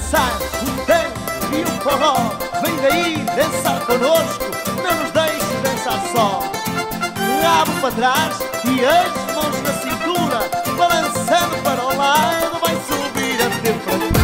dançar o tango e o forró. Vem daí dançar connosco, não nos deixe dançar só. Rabo para trás e as mãos na cintura, balançando para o lado, vai subir a temperatura.